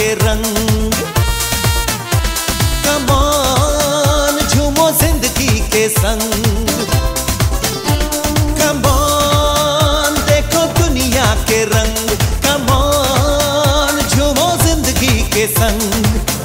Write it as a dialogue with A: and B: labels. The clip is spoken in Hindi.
A: के रंग। कमान झूमो ज़िंदगी के संग। कमान देखो दुनिया के रंग। कमान झूमो ज़िंदगी के संग।